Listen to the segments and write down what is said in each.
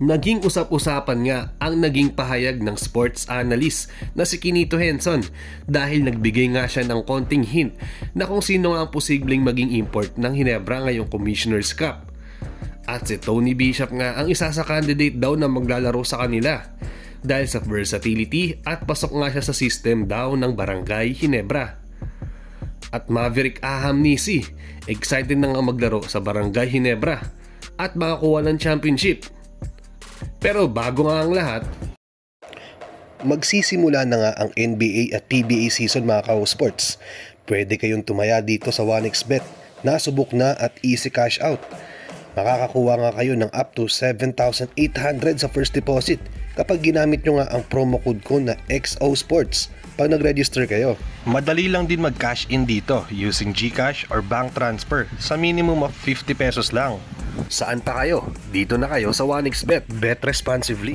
Naging usap-usapan nga ang naging pahayag ng sports analyst na si Kinito Henson dahil nagbigay nga siya ng konting hint na kung sino nga ang posibleng maging import ng Hinebra ngayong Commissioner's Cup. At si Tony Bishop nga ang isa sa candidate daw na maglalaro sa kanila dahil sa versatility at pasok nga siya sa system daw ng Barangay Hinebra. At Maverick Aham Nisi, excited na nga maglaro sa Barangay Hinebra at makakuha ng championship pero bago nga ang lahat, Magsisimula na nga ang NBA at PBA season mga ka-sports. Pwede kayong tumaya dito sa 1xBet. Nasubok na at easy cash out. Makakakuha nga kayo ng up to 7,800 sa first deposit kapag ginamit nyo nga ang promo code ko na XO Sports pag nag-register kayo. Madali lang din mag-cash in dito using GCash or bank transfer sa minimum of 50 pesos lang. Saan pa kayo? Dito na kayo sa 1xBet. Bet responsibly.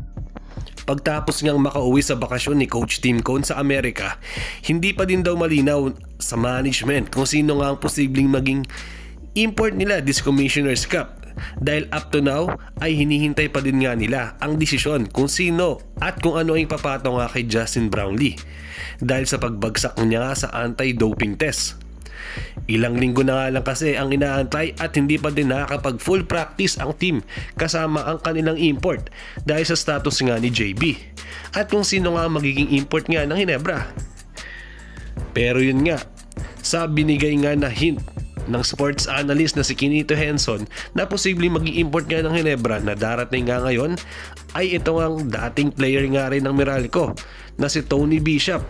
Pagtapos ngang makauwi sa bakasyon ni Coach Tim Cone sa Amerika, hindi pa din daw malinaw sa management kung sino nga ang posibleng maging import nila this Commissioner's Cup. Dahil up to now ay hinihintay pa din nga nila ang desisyon kung sino at kung ano ang ipapato nga kay Justin Brownlee dahil sa pagbagsak niya nga sa anti-doping test. Ilang linggo na nga lang kasi ang inaantay at hindi pa din nakakapag full practice ang team kasama ang kanilang import dahil sa status nga ni JB at kung sino nga magiging import nga ng Hinebra. Pero yun nga, sa binigay nga na hint ng sports analyst na si Kinito Henson na posibleng mag-import nga ng Hinebra na darating nga ngayon ay ito ang dating player nga rin ng Meralco na si Tony Bishop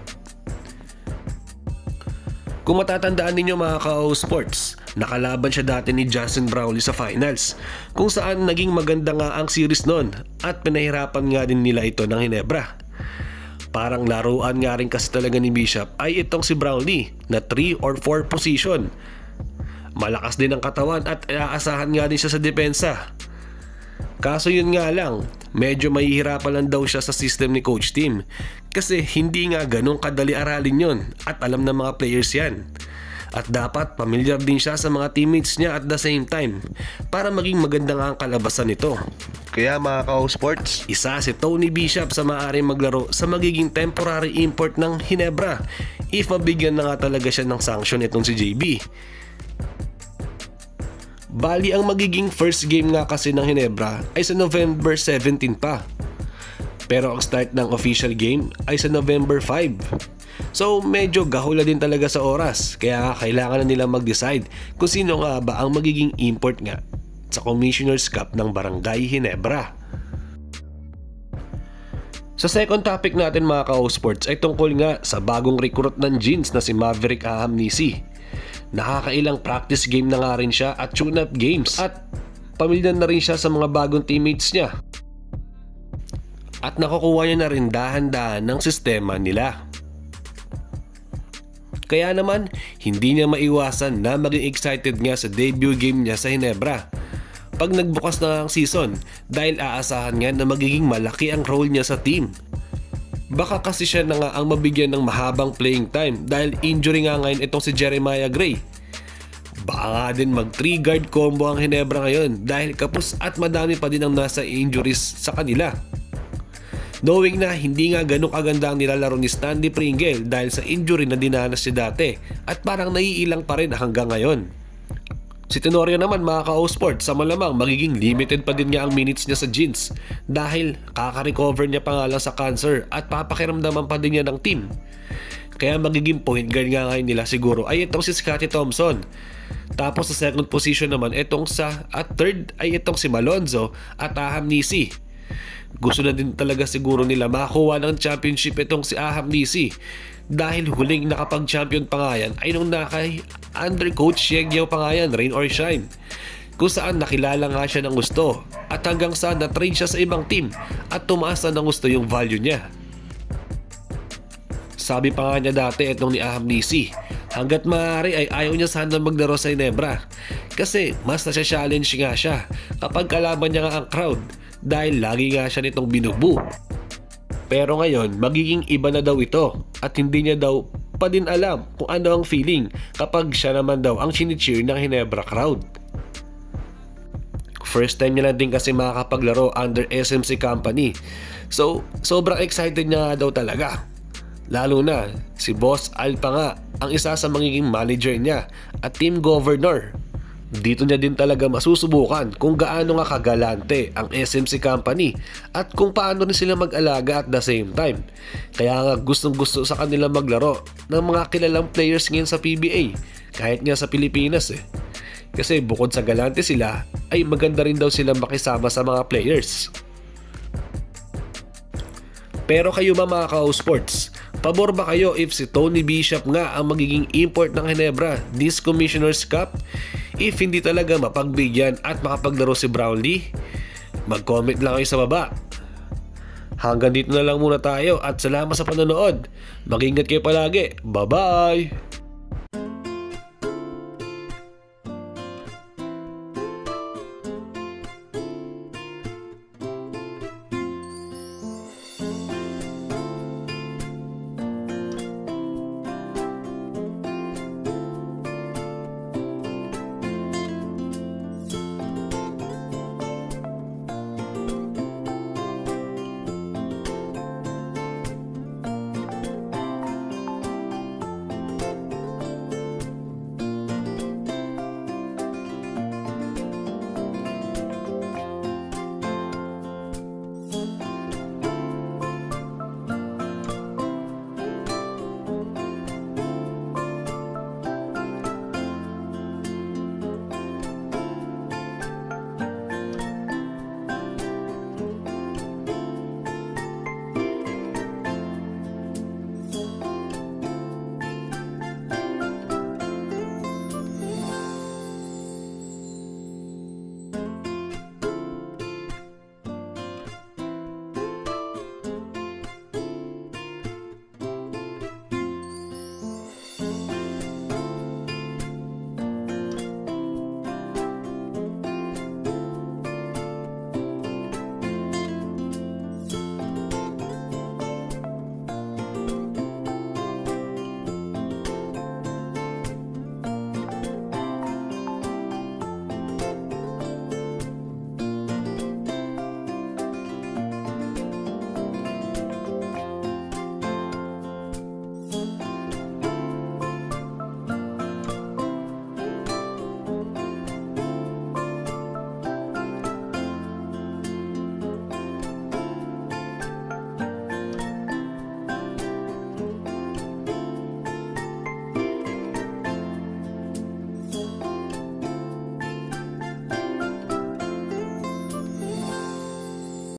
kung matatandaan ninyo mga ka sports, nakalaban siya dati ni Justin Brownlee sa finals kung saan naging maganda nga ang series noon at pinahirapan nga din nila ito ng Hinebra. Parang laruan nga rin kasi talaga ni Bishop ay itong si Brownlee na 3 or 4 position. Malakas din ang katawan at aasahan nga din siya sa depensa. Kaso yun nga lang, medyo mahihirapan lang daw siya sa system ni Coach Tim kasi hindi nga ganun kadali aralin yon at alam ng mga players yan. At dapat pamilyar din siya sa mga teammates niya at the same time para maging maganda nga ang kalabasan nito. Kaya mga ka-sports, Isa si Tony Bishop sa maaaring maglaro sa magiging temporary import ng Hinebra if mabigyan na nga talaga siya ng sanction itong si JB. Bali ang magiging first game nga kasi ng Hinebra ay sa November 17 pa. Pero ang start ng official game ay sa November 5. So medyo gahula din talaga sa oras kaya kailangan na nila mag-decide kung sino nga ba ang magiging import nga sa Commissioner's Cup ng Barangay Hinebra. Sa second topic natin mga ka-sports ay tungkol nga sa bagong recruit ng jeans na si Maverick Ahamnisi. Nakakailang practice game na nga rin siya at tune-up games at pamilya na rin siya sa mga bagong teammates niya. At nakukuha niya na rin dahan-dahan ng sistema nila. Kaya naman, hindi niya maiwasan na maging excited nga sa debut game niya sa Hinebra. Pag nagbukas na ang season dahil aasahan nga na magiging malaki ang role niya sa team. Baka kasi siya na nga ang mabigyan ng mahabang playing time dahil injury nga ngayon itong si Jeremiah Gray. Baka din mag 3 guard combo ang Hinebra ngayon dahil kapos at madami pa din ang nasa injuries sa kanila. Knowing na hindi nga ganong kaganda ang nilalaro ni Stanley Pringle dahil sa injury na dinanas siya dati at parang naiilang pa rin hanggang ngayon. Si Tenorio naman mga ka-O-Sport sa malamang magiging limited pa din nga ang minutes niya sa jeans dahil kaka-recover niya pa nga lang sa cancer at papakiramdaman pa din niya ng team. Kaya magiging point guard nga ngayon nila siguro ay itong si Scottie Thompson. Tapos sa second position naman itong sa at third ay itong si Malonzo at Aham Nisi. Gusto na din talaga siguro nila makakuha ng championship itong si Aham Nisi dahil huling nakapag-champion pa nga ay nung nakay under coach Yegyo pa nga yan, rain or shine kung saan nakilala nga siya ng gusto at hanggang saan na-train siya sa ibang team at tumaas na ng gusto yung value niya. Sabi pa nga niya dati itong ni Aham Nisi, hanggat maaari ay ayaw niya sana maglaro sa Inebra kasi mas nasa-challenge nga siya kapag kalaban niya nga ang crowd dahil lagi nga siya nitong binubu. Pero ngayon, magiging iba na daw ito at hindi niya daw pa din alam kung ano ang feeling kapag siya naman daw ang chinicheer ng Hinebra crowd. First time niya lang din kasi makakapaglaro under SMC Company. So, sobrang excited niya daw talaga. Lalo na, si Boss Al nga ang isa sa magiging manager niya at team governor. Dito niya din talaga masusubukan kung gaano nga kagalante ang SMC Company at kung paano rin sila mag-alaga at the same time. Kaya nga gustong gusto sa kanila maglaro ng mga kilalang players ngayon sa PBA kahit nga sa Pilipinas eh. Kasi bukod sa galante sila, ay maganda rin daw silang makisama sa mga players. Pero kayo ba mga ka-sports, pabor ba kayo if si Tony Bishop nga ang magiging import ng Ginebra this Commissioner's Cup? If hindi talaga mapagbigyan at makapaglaro si Brownlee? Mag-comment lang kayo sa baba. Hanggang dito na lang muna tayo at salamat sa panonood. Mag-ingat kayo palagi. Bye-bye!